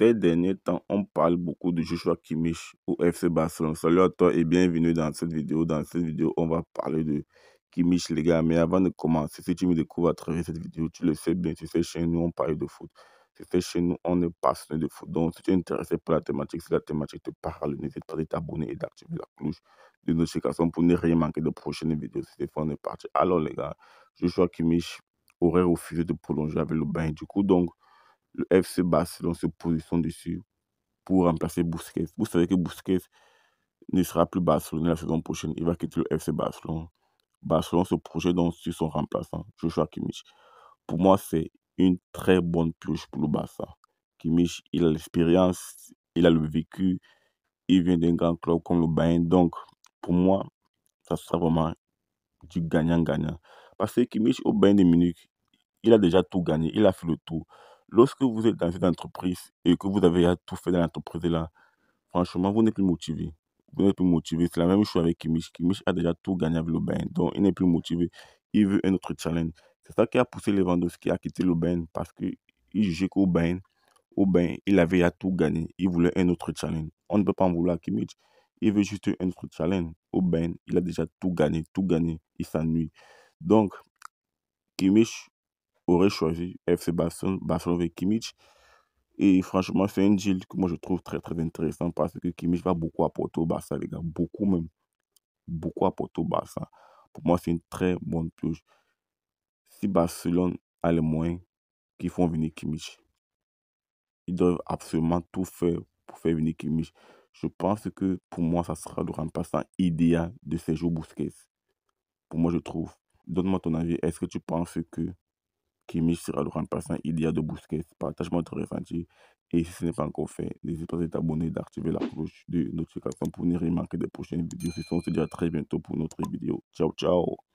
Ces derniers temps, on parle beaucoup de Joshua Kimmich au FC Barcelone. Salut à toi et bienvenue dans cette vidéo. Dans cette vidéo, on va parler de Kimmich, les gars. Mais avant de commencer, si tu me découvres à travers cette vidéo, tu le sais bien, tu sais, chez nous, on parle de foot. Tu sais, chez nous, on est passionné de foot. Donc, si tu es intéressé par la thématique, si la thématique te parle, n'hésite pas à t'abonner et d'activer la cloche de notification pour ne rien manquer de prochaines vidéos. C'est on est parti. Alors, les gars, Joshua Kimmich aurait refusé de prolonger avec le bain. Du coup, donc, le FC Barcelone se positionne dessus pour remplacer Busquets. Vous savez que Busquets ne sera plus Barcelonais la saison prochaine. Il va quitter le FC Barcelone. Barcelone se projette donc sur son remplaçant, Joshua Kimmich. Pour moi, c'est une très bonne pioche pour le Barça. Kimmich, il a l'expérience, il a le vécu, il vient d'un grand club comme le Bayern. Donc, pour moi, ça sera vraiment du gagnant-gagnant. Parce que Kimmich, au Bayern de Munich, il a déjà tout gagné, il a fait le tout. Lorsque vous êtes dans cette entreprise et que vous avez tout fait dans l'entreprise là, franchement, vous n'êtes plus motivé. Vous n'êtes plus motivé. C'est la même chose avec Kimmich. Kimmich a déjà tout gagné avec Bayern. Donc, il n'est plus motivé. Il veut un autre challenge. C'est ça qui a poussé Lewandowski à quitter Bayern parce qu'il jugeait qu'au Bayern, il avait déjà tout gagné. Il voulait un autre challenge. On ne peut pas en vouloir à. Il veut juste un autre challenge. Au Bayern, il a déjà tout gagné, tout gagné. Il s'ennuie. Donc, Kimmich aurait choisi FC Barcelone, Barcelone avec Kimmich. Et franchement, c'est un deal que moi je trouve très très intéressant parce que Kimmich va beaucoup apporter au Barça, les gars. Beaucoup même. Beaucoup apporter au Barça. Pour moi, c'est une très bonne pioche. Si Barcelone a les moyens qui font venir Kimmich, ils doivent absolument tout faire pour faire venir Kimmich. Je pense que pour moi, ça sera le remplaçant idéal de Sergio Busquets. Pour moi, je trouve. Donne-moi ton avis. Est-ce que tu penses que Kimmich sera le remplaçant idéal de Busquets Partage-moi ton ressenti. Et si ce n'est pas encore fait, n'hésite pas à t'abonner d'activer la cloche de notification pour ne rien manquer des prochaines vidéos. se dit à très bientôt pour une autre vidéo. Ciao, ciao